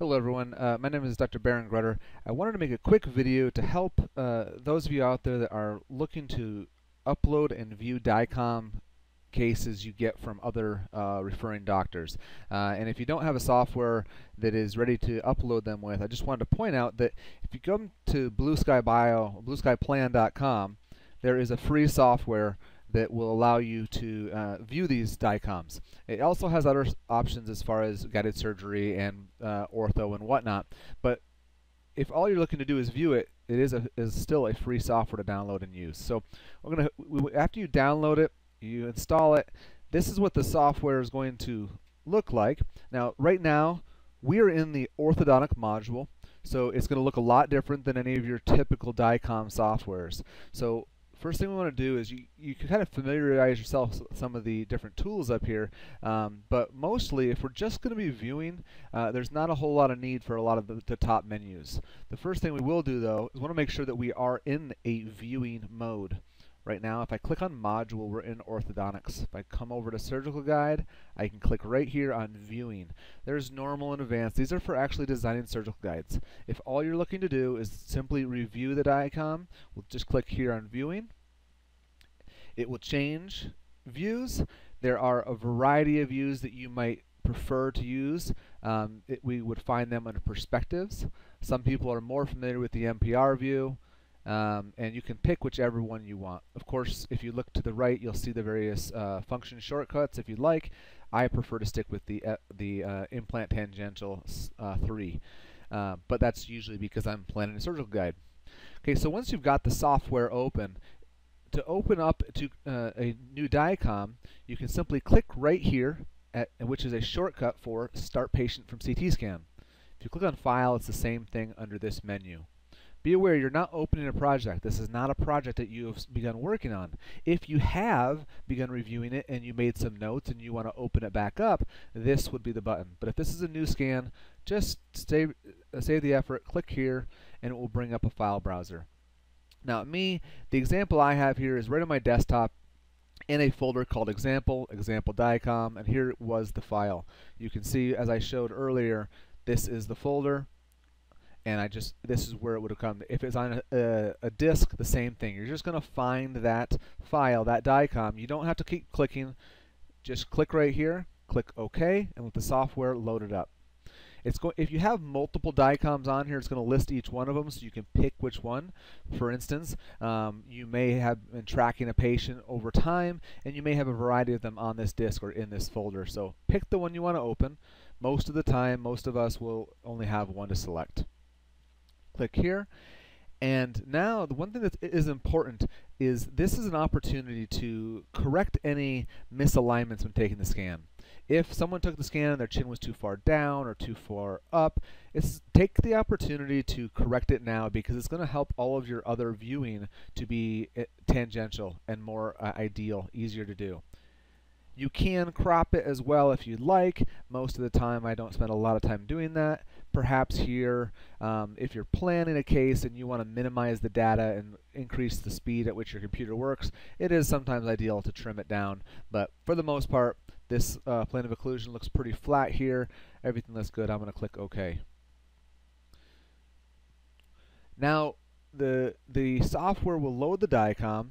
Hello everyone, uh, my name is Dr. Baron Grutter. I wanted to make a quick video to help uh, those of you out there that are looking to upload and view DICOM cases you get from other uh, referring doctors. Uh, and if you don't have a software that is ready to upload them with, I just wanted to point out that if you come to Blue Sky Bio, blueskyplan.com, there is a free software that will allow you to uh, view these DICOMs. It also has other options as far as guided surgery and uh, ortho and whatnot, but if all you're looking to do is view it, it is, a, is still a free software to download and use. So we're gonna we, after you download it, you install it. This is what the software is going to look like. Now, right now, we are in the orthodontic module, so it's going to look a lot different than any of your typical DICOM softwares. So first thing we want to do is you, you can kind of familiarize yourself with some of the different tools up here, um, but mostly if we're just going to be viewing, uh, there's not a whole lot of need for a lot of the, the, top menus. The first thing we will do though is want to make sure that we are in a viewing mode. Right now, if I click on module, we're in orthodontics. If I come over to surgical guide, I can click right here on viewing. There's normal and advanced. These are for actually designing surgical guides. If all you're looking to do is simply review the DICOM, we'll just click here on viewing. It will change views. There are a variety of views that you might prefer to use. Um, it, we would find them under perspectives. Some people are more familiar with the MPR view. Um, and you can pick whichever one you want. Of course, if you look to the right, you'll see the various uh, function shortcuts if you'd like. I prefer to stick with the uh, the uh, implant tangential uh, 3, uh, but that's usually because I'm planning a surgical guide. Okay, so once you've got the software open, to open up to uh, a new DICOM, you can simply click right here, at, which is a shortcut for Start Patient from CT Scan. If you click on File, it's the same thing under this menu. Be aware you're not opening a project. This is not a project that you have begun working on. If you have begun reviewing it and you made some notes and you want to open it back up, this would be the button. But if this is a new scan, just save, uh, save the effort, click here, and it will bring up a file browser. Now me, the example I have here is right on my desktop in a folder called example, example DICOM, and here was the file. You can see, as I showed earlier, this is the folder and I just this is where it would have come. If it's on a, a, a disk, the same thing. You're just going to find that file, that DICOM. You don't have to keep clicking. Just click right here, click OK, and let the software load it up. It's going if you have multiple DICOMs on here, it's going to list each one of them so you can pick which one. For instance, um, you may have been tracking a patient over time, and you may have a variety of them on this disk or in this folder. So pick the one you want to open. Most of the time, most of us will only have one to select. Click here. And now the one thing that is important is this is an opportunity to correct any misalignments when taking the scan. If someone took the scan and their chin was too far down or too far up, it's take the opportunity to correct it now because it's going to help all of your other viewing to be eh, tangential and more uh, ideal, easier to do. You can crop it as well if you'd like. Most of the time I don't spend a lot of time doing that. Perhaps here, um, if you're planning a case and you want to minimize the data and increase the speed at which your computer works, it is sometimes ideal to trim it down. But for the most part, this uh, plane of occlusion looks pretty flat here. Everything looks good. I'm going to click OK. Now, the, the software will load the DICOM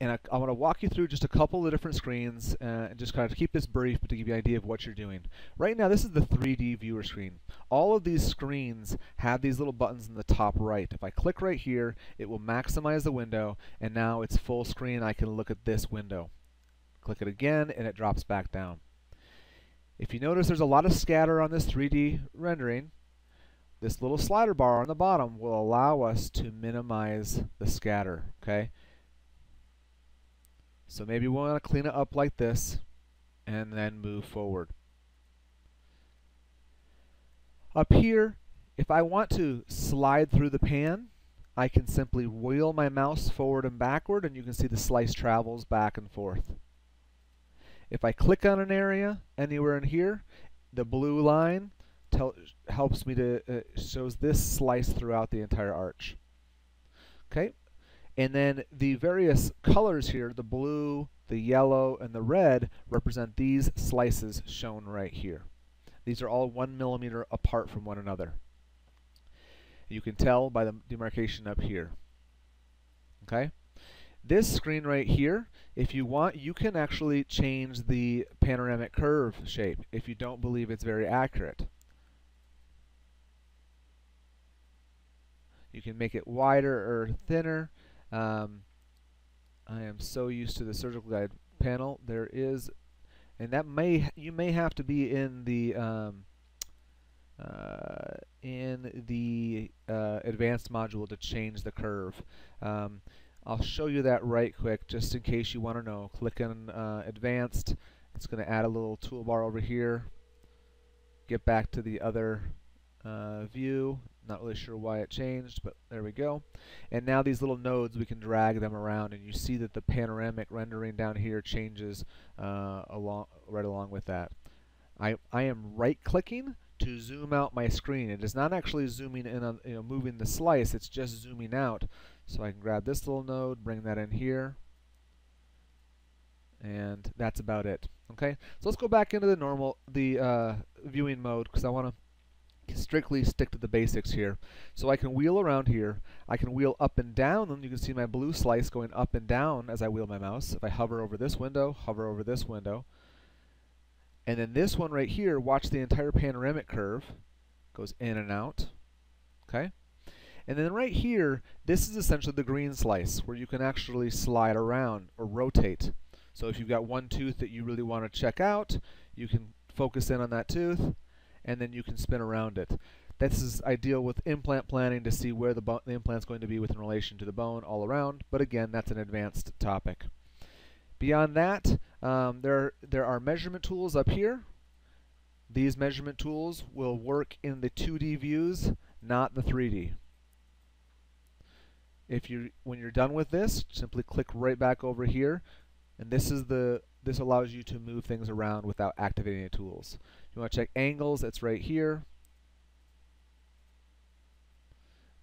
and I, I want to walk you through just a couple of different screens uh, and just kind of keep this brief but to give you an idea of what you're doing. Right now this is the 3D viewer screen. All of these screens have these little buttons in the top right. If I click right here it will maximize the window and now it's full screen I can look at this window. Click it again and it drops back down. If you notice there's a lot of scatter on this 3D rendering this little slider bar on the bottom will allow us to minimize the scatter. Okay. So maybe we want to clean it up like this and then move forward. Up here, if I want to slide through the pan, I can simply wheel my mouse forward and backward and you can see the slice travels back and forth. If I click on an area anywhere in here, the blue line helps me to, uh, shows this slice throughout the entire arch. Okay, and then the various colors here, the blue, the yellow, and the red, represent these slices shown right here. These are all one millimeter apart from one another. You can tell by the demarcation up here. Okay? This screen right here, if you want, you can actually change the panoramic curve shape if you don't believe it's very accurate. You can make it wider or thinner. Um, I am so used to the surgical guide panel. There is, and that may you may have to be in the um, uh, in the uh, advanced module to change the curve. Um, I'll show you that right quick just in case you want to know. Click on uh, advanced. It's going to add a little toolbar over here. Get back to the other uh, view not really sure why it changed, but there we go. And now these little nodes, we can drag them around, and you see that the panoramic rendering down here changes uh, along right along with that. I, I am right-clicking to zoom out my screen. It is not actually zooming in on, you know, moving the slice, it's just zooming out. So I can grab this little node, bring that in here, and that's about it. Okay, so let's go back into the normal, the uh, viewing mode, because I want to strictly stick to the basics here. So I can wheel around here. I can wheel up and down, and you can see my blue slice going up and down as I wheel my mouse. If I hover over this window, hover over this window. And then this one right here, watch the entire panoramic curve. Goes in and out. Okay? And then right here, this is essentially the green slice, where you can actually slide around or rotate. So if you've got one tooth that you really want to check out, you can focus in on that tooth and then you can spin around it. This is ideal with implant planning to see where the, the implant is going to be within relation to the bone all around, but again, that's an advanced topic. Beyond that, um, there, there are measurement tools up here. These measurement tools will work in the 2D views, not the 3D. If you, when you're done with this, simply click right back over here, and this is the this allows you to move things around without activating the tools. You want to check angles, it's right here.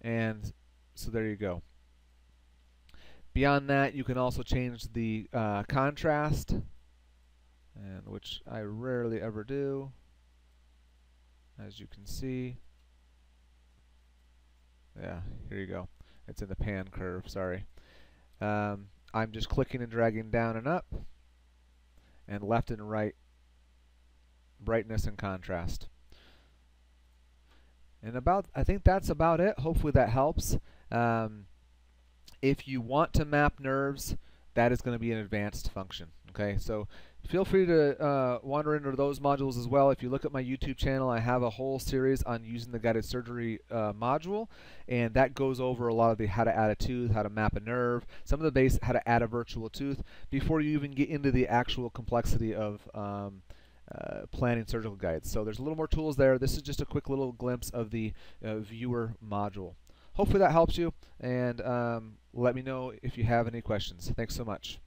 And so there you go. Beyond that, you can also change the uh, contrast, and which I rarely ever do, as you can see. Yeah, here you go. It's in the pan curve, sorry. Um, I'm just clicking and dragging down and up and left and right brightness and contrast. And about, I think that's about it. Hopefully that helps. Um, if you want to map nerves, that is going to be an advanced function. Okay, so feel free to uh, wander into those modules as well. If you look at my YouTube channel, I have a whole series on using the guided surgery uh, module, and that goes over a lot of the how to add a tooth, how to map a nerve, some of the base how to add a virtual tooth before you even get into the actual complexity of um, uh, planning surgical guides. So there's a little more tools there. This is just a quick little glimpse of the uh, viewer module. Hopefully that helps you, and um, let me know if you have any questions. Thanks so much.